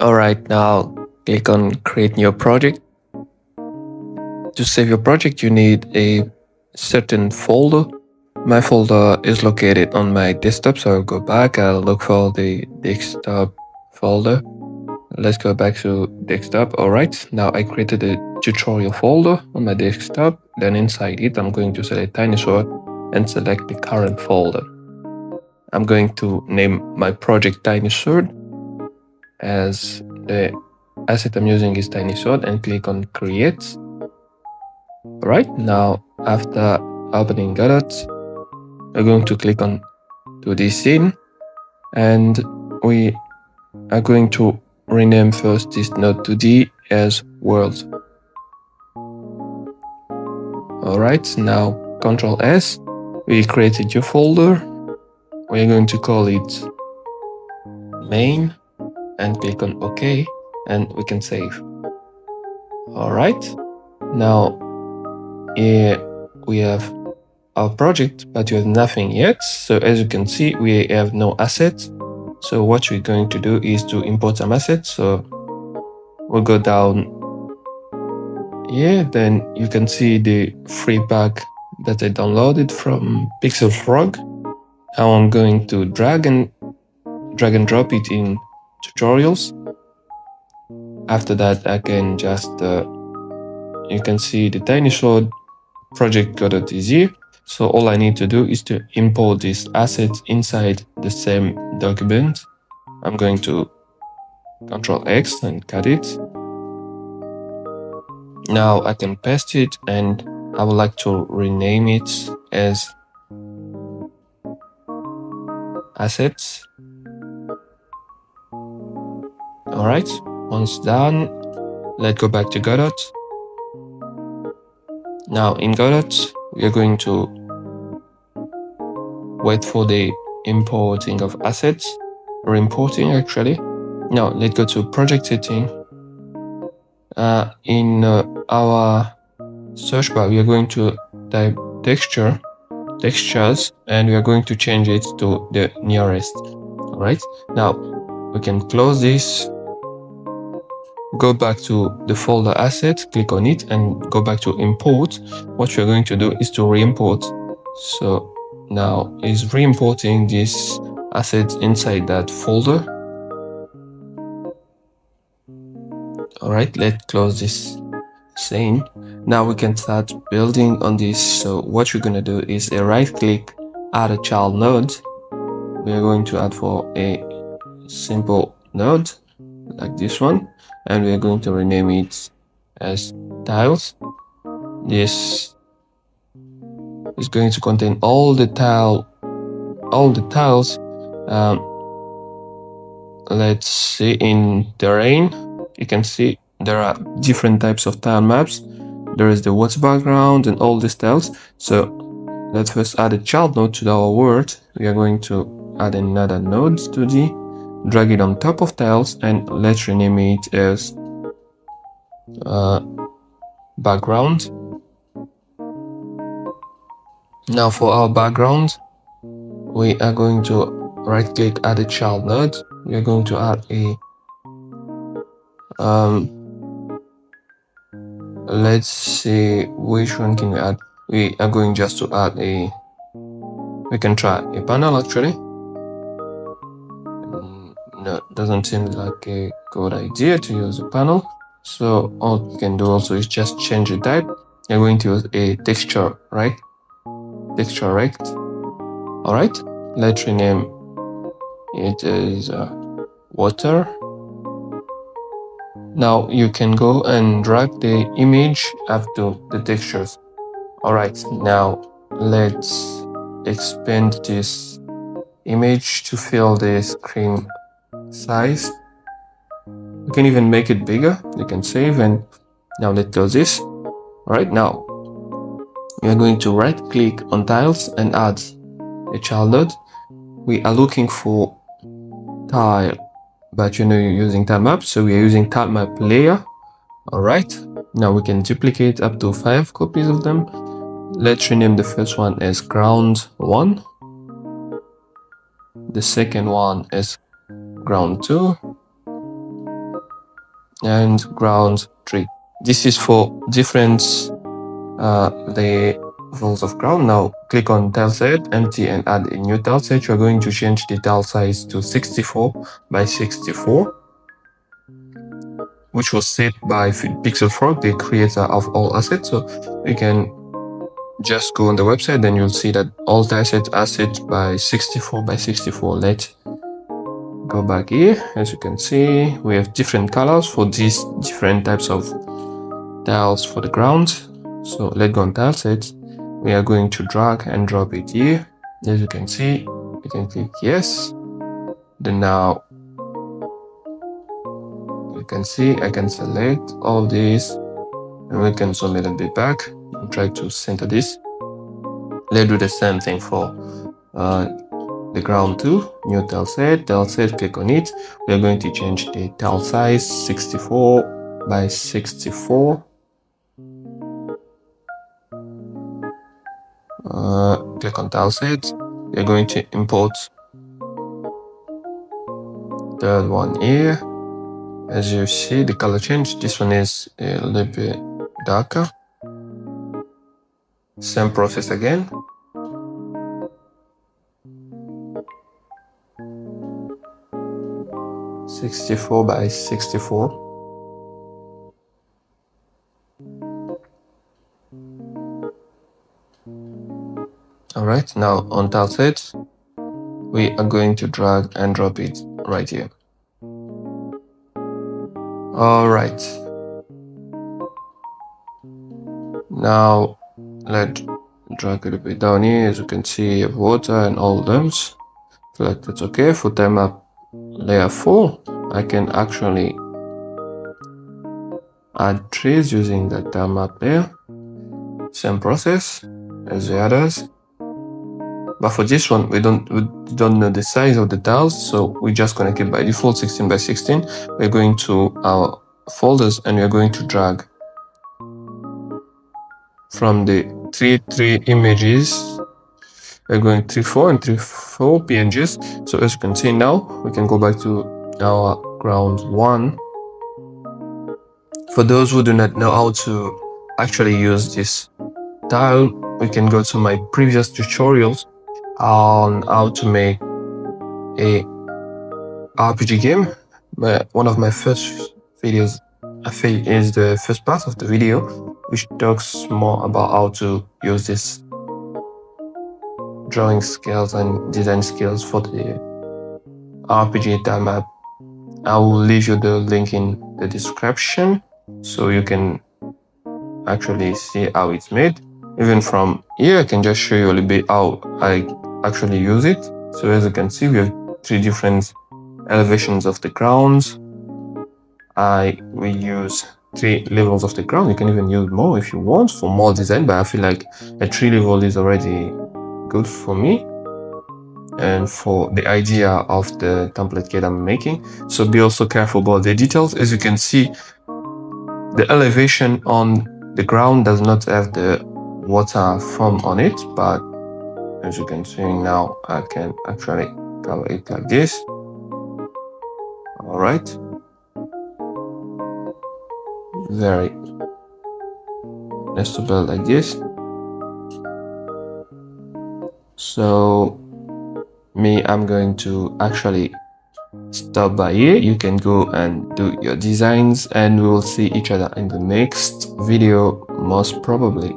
Alright, now click on create new project. To save your project, you need a certain folder. My folder is located on my desktop, so I'll go back, I'll look for the desktop folder. Let's go back to desktop. Alright, now I created a tutorial folder on my desktop. Then inside it, I'm going to select TinySword and select the current folder. I'm going to name my project TinySword as the asset I'm using is TinySword and click on create. Right now, after opening Godot, we're going to click on to this scene and we are going to rename first this node 2D as world. Alright, now Control S, we created your folder. We're going to call it main and click on OK and we can save. Alright, now here we have our project, but you have nothing yet. So as you can see, we have no assets. So what we're going to do is to import some assets. So we'll go down here, then you can see the free pack that I downloaded from Pixel Frog. Now I'm going to drag and drag and drop it in tutorials. After that, I can just, uh, you can see the TinySword project here. So all I need to do is to import this asset inside the same document. I'm going to Control X and cut it. Now I can paste it and I would like to rename it as assets all right, once done, let's go back to Godot. Now in Godot, we are going to wait for the importing of assets, or importing actually. Now let's go to project setting. Uh, in uh, our search bar, we are going to type texture, textures, and we are going to change it to the nearest. All right, now we can close this go back to the folder asset, click on it and go back to import. What we're going to do is to re-import. So now is re-importing this asset inside that folder. All right, let's close this scene. Now we can start building on this. So what we're going to do is a right click, add a child node. We are going to add for a simple node like this one and we're going to rename it as tiles. This is going to contain all the tile all the tiles. Um, let's see in terrain. You can see there are different types of tile maps. There is the water background and all these tiles. So let's first add a child node to our world. We are going to add another node to the drag it on top of tiles and let's rename it as uh, background. Now for our background we are going to right click add a child node. We are going to add a um, let's see which one can we add. We are going just to add a we can try a panel actually no, doesn't seem like a good idea to use a panel. So all you can do also is just change the type. You're going to use a texture, right? Texture rect. All right, let's rename it as uh, water. Now you can go and drag the image after the textures. All right, now let's expand this image to fill the screen size. You can even make it bigger. You can save and now let's close this. Alright, now we are going to right click on tiles and add a child node. We are looking for tile, but you know you're using tile map, so we are using tile map layer. Alright, now we can duplicate up to five copies of them. Let's rename the first one as ground one. The second one is ground 2 and ground 3 this is for different uh, levels of ground now click on tile set empty and add a new tile set you're going to change the tile size to 64 by 64 which was set by Pixel Frog, the creator of all assets. So you can just go on the website, then you'll see that all the assets are set by 64 by 64. Let's go back here. As you can see, we have different colors for these different types of tiles for the ground. So let's go on tile set. We are going to drag and drop it here. As you can see, you can click yes. Then now you can see I can select all these and we can zoom a little bit back and try to center this. Let's do the same thing for uh, the ground to New tile set, tile set, click on it. We're going to change the tile size 64 by 64. Uh, click on tile set. We're going to import third one here as you see, the color change, this one is a little bit darker. Same process again. Sixty-four by sixty-four. All right, now on tile set, we are going to drag and drop it right here. All right. Now let's drag it a bit down here. As you can see, water and all them. So that that's okay. For them up 4, I can actually add trees using that tile there. Same process as the others. But for this one, we don't we don't know the size of the tiles, so we're just gonna keep by default 16 by 16. We're going to our folders and we're going to drag from the three three images. We're going three four and three four PNGs. So as you can see now, we can go back to our ground one. For those who do not know how to actually use this tile, we can go to my previous tutorials on how to make a RPG game. But one of my first videos I think is the first part of the video, which talks more about how to use this drawing skills and design skills for the RPG map. I will leave you the link in the description so you can actually see how it's made. Even from here, I can just show you a little bit how I actually use it. So as you can see, we have three different elevations of the grounds. I will use three levels of the ground. You can even use more if you want for more design, but I feel like a three level is already good for me and for the idea of the template kit I'm making. So be also careful about the details. As you can see, the elevation on the ground does not have the water foam on it, but as you can see now I can actually cover it like this all right very nice to build like this so me I'm going to actually stop by here. You can go and do your designs and we will see each other in the next video most probably